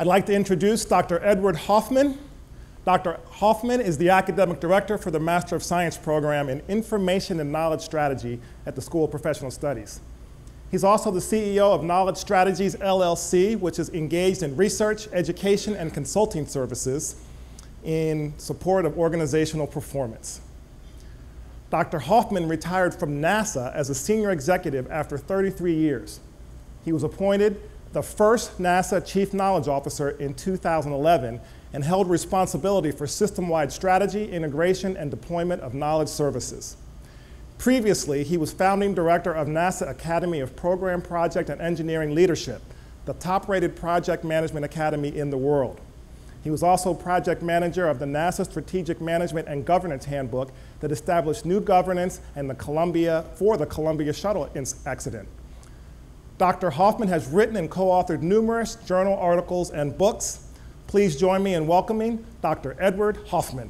I'd like to introduce Dr. Edward Hoffman. Dr. Hoffman is the academic director for the Master of Science program in Information and Knowledge Strategy at the School of Professional Studies. He's also the CEO of Knowledge Strategies LLC, which is engaged in research, education, and consulting services in support of organizational performance. Dr. Hoffman retired from NASA as a senior executive after 33 years. He was appointed the first NASA Chief Knowledge Officer in 2011 and held responsibility for system-wide strategy, integration, and deployment of knowledge services. Previously, he was founding director of NASA Academy of Program Project and Engineering Leadership, the top-rated project management academy in the world. He was also project manager of the NASA Strategic Management and Governance Handbook that established new governance and the Columbia, for the Columbia Shuttle accident. Dr. Hoffman has written and co-authored numerous journal articles and books. Please join me in welcoming Dr. Edward Hoffman.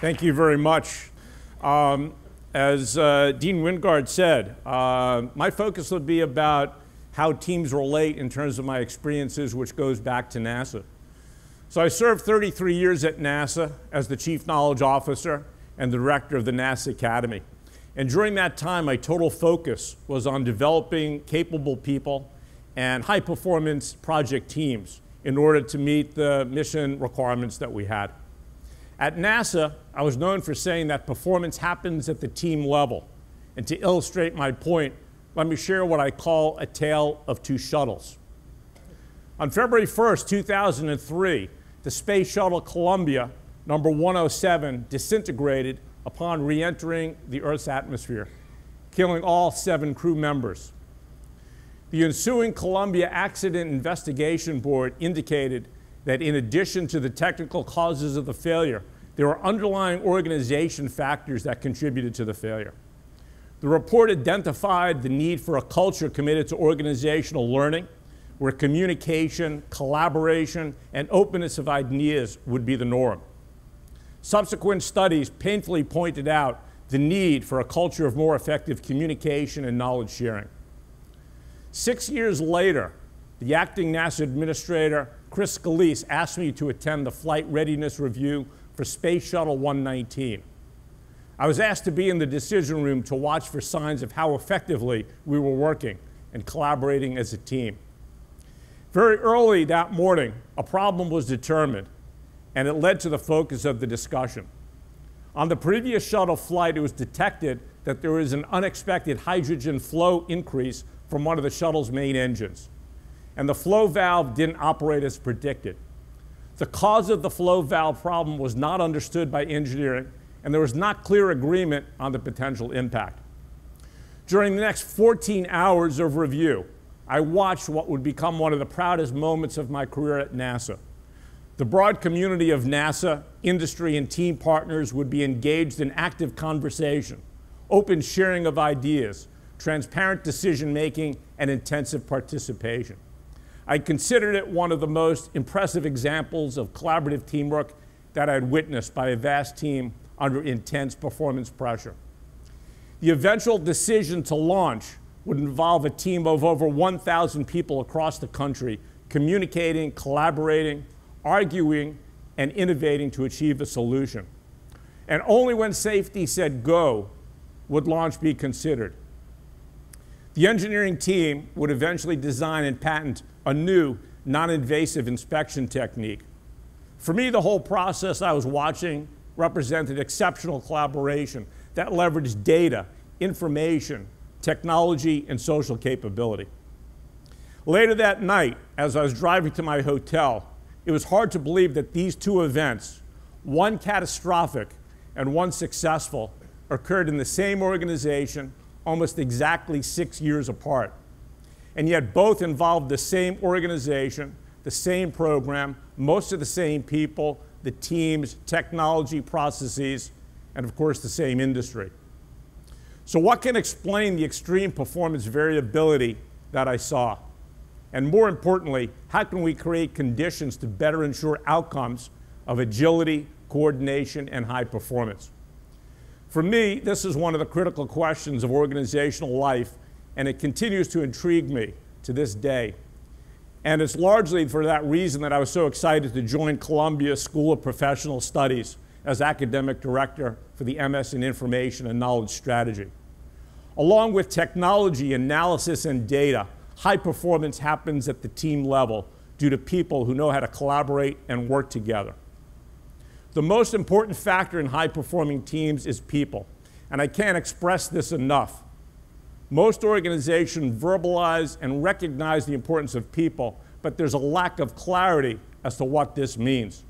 Thank you very much. Um, as uh, Dean Wingard said, uh, my focus would be about how teams relate in terms of my experiences, which goes back to NASA. So I served 33 years at NASA as the Chief Knowledge Officer and the director of the NASA Academy. And during that time, my total focus was on developing capable people and high performance project teams in order to meet the mission requirements that we had. At NASA, I was known for saying that performance happens at the team level. And to illustrate my point, let me share what I call a tale of two shuttles. On February 1st, 2003, the Space Shuttle Columbia number 107 disintegrated upon re entering the Earth's atmosphere, killing all seven crew members. The ensuing Columbia Accident Investigation Board indicated that in addition to the technical causes of the failure, there were underlying organization factors that contributed to the failure. The report identified the need for a culture committed to organizational learning, where communication, collaboration, and openness of ideas would be the norm. Subsequent studies painfully pointed out the need for a culture of more effective communication and knowledge sharing. Six years later, the acting NASA administrator, Chris Scolese, asked me to attend the flight readiness review for Space Shuttle 119. I was asked to be in the decision room to watch for signs of how effectively we were working and collaborating as a team. Very early that morning, a problem was determined and it led to the focus of the discussion. On the previous shuttle flight, it was detected that there was an unexpected hydrogen flow increase from one of the shuttle's main engines, and the flow valve didn't operate as predicted. The cause of the flow valve problem was not understood by engineering, and there was not clear agreement on the potential impact. During the next 14 hours of review, I watched what would become one of the proudest moments of my career at NASA. The broad community of NASA, industry, and team partners would be engaged in active conversation, open sharing of ideas, transparent decision making, and intensive participation. I considered it one of the most impressive examples of collaborative teamwork that I'd witnessed by a vast team under intense performance pressure. The eventual decision to launch would involve a team of over 1,000 people across the country communicating, collaborating, arguing, and innovating to achieve a solution. And only when safety said go would launch be considered. The engineering team would eventually design and patent a new non-invasive inspection technique. For me, the whole process I was watching represented exceptional collaboration that leveraged data, information, technology, and social capability. Later that night, as I was driving to my hotel, it was hard to believe that these two events, one catastrophic and one successful, occurred in the same organization almost exactly six years apart. And yet both involved the same organization, the same program, most of the same people, the teams, technology, processes, and of course the same industry. So what can explain the extreme performance variability that I saw? And more importantly, how can we create conditions to better ensure outcomes of agility, coordination, and high performance? For me, this is one of the critical questions of organizational life and it continues to intrigue me to this day. And it's largely for that reason that I was so excited to join Columbia School of Professional Studies as academic director for the MS in Information and Knowledge Strategy. Along with technology, analysis, and data, high performance happens at the team level due to people who know how to collaborate and work together. The most important factor in high performing teams is people, and I can't express this enough. Most organizations verbalize and recognize the importance of people, but there's a lack of clarity as to what this means.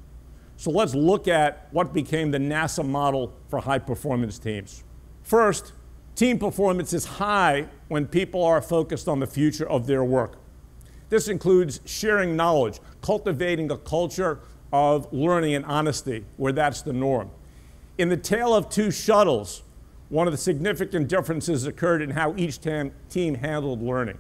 So let's look at what became the NASA model for high performance teams. First, team performance is high when people are focused on the future of their work. This includes sharing knowledge, cultivating a culture of learning and honesty where that's the norm. In the tale of two shuttles, one of the significant differences occurred in how each team handled learning.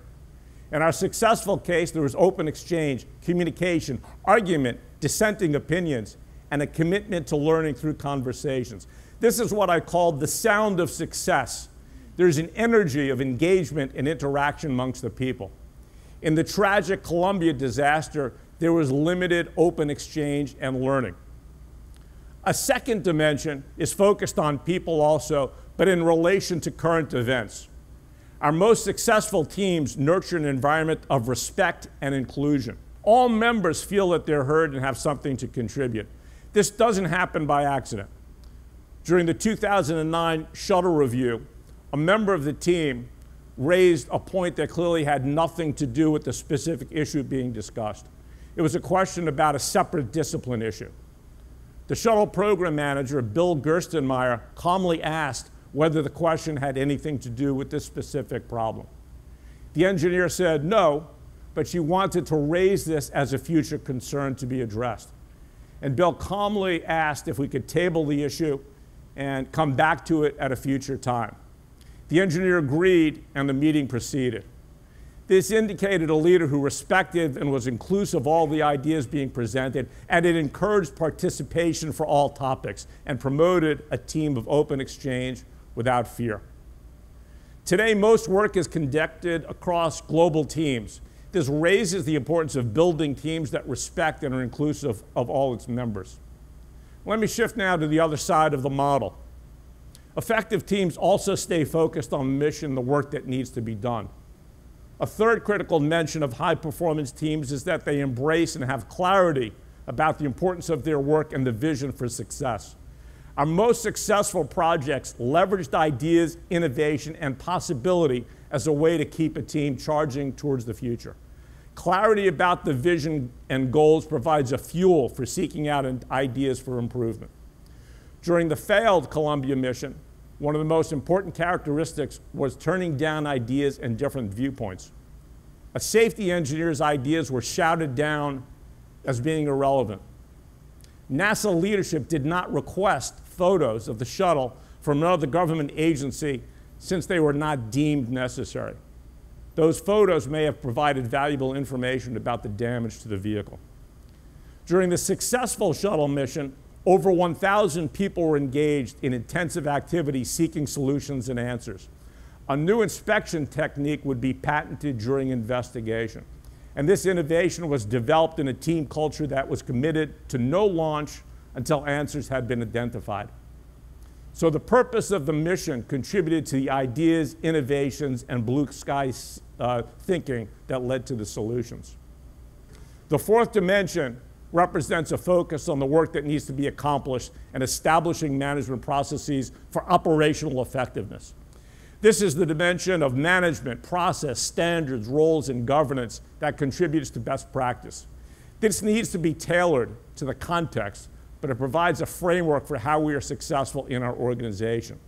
In our successful case, there was open exchange, communication, argument, dissenting opinions, and a commitment to learning through conversations. This is what I call the sound of success. There's an energy of engagement and interaction amongst the people. In the tragic Columbia disaster, there was limited open exchange and learning. A second dimension is focused on people also, but in relation to current events. Our most successful teams nurture an environment of respect and inclusion. All members feel that they're heard and have something to contribute. This doesn't happen by accident. During the 2009 shuttle review, a member of the team raised a point that clearly had nothing to do with the specific issue being discussed. It was a question about a separate discipline issue. The shuttle program manager, Bill Gerstenmaier, calmly asked whether the question had anything to do with this specific problem. The engineer said no, but she wanted to raise this as a future concern to be addressed. And Bill calmly asked if we could table the issue and come back to it at a future time. The engineer agreed, and the meeting proceeded. This indicated a leader who respected and was inclusive of all the ideas being presented, and it encouraged participation for all topics and promoted a team of open exchange without fear. Today, most work is conducted across global teams. This raises the importance of building teams that respect and are inclusive of all its members. Let me shift now to the other side of the model. Effective teams also stay focused on mission, the work that needs to be done. A third critical mention of high performance teams is that they embrace and have clarity about the importance of their work and the vision for success. Our most successful projects leveraged ideas, innovation, and possibility as a way to keep a team charging towards the future. Clarity about the vision and goals provides a fuel for seeking out ideas for improvement. During the failed Columbia mission, one of the most important characteristics was turning down ideas and different viewpoints. A safety engineer's ideas were shouted down as being irrelevant. NASA leadership did not request photos of the shuttle from another government agency since they were not deemed necessary. Those photos may have provided valuable information about the damage to the vehicle. During the successful shuttle mission, over 1,000 people were engaged in intensive activity seeking solutions and answers. A new inspection technique would be patented during investigation. And this innovation was developed in a team culture that was committed to no launch until answers had been identified. So the purpose of the mission contributed to the ideas, innovations, and blue sky uh, thinking that led to the solutions. The fourth dimension represents a focus on the work that needs to be accomplished and establishing management processes for operational effectiveness. This is the dimension of management, process, standards, roles, and governance that contributes to best practice. This needs to be tailored to the context, but it provides a framework for how we are successful in our organization.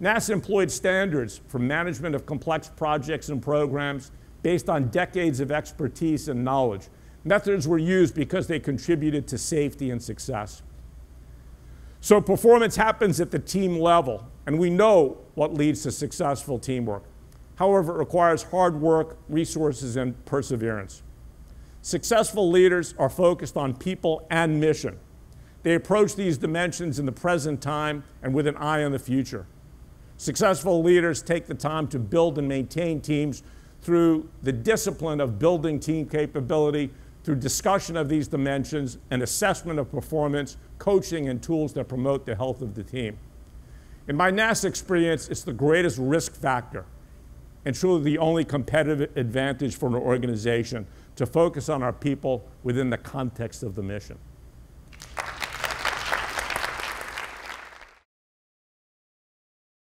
NASA employed standards for management of complex projects and programs based on decades of expertise and knowledge Methods were used because they contributed to safety and success. So performance happens at the team level, and we know what leads to successful teamwork. However, it requires hard work, resources, and perseverance. Successful leaders are focused on people and mission. They approach these dimensions in the present time and with an eye on the future. Successful leaders take the time to build and maintain teams through the discipline of building team capability, through discussion of these dimensions, and assessment of performance, coaching, and tools that promote the health of the team. In my NASA experience, it's the greatest risk factor and truly the only competitive advantage for an organization to focus on our people within the context of the mission.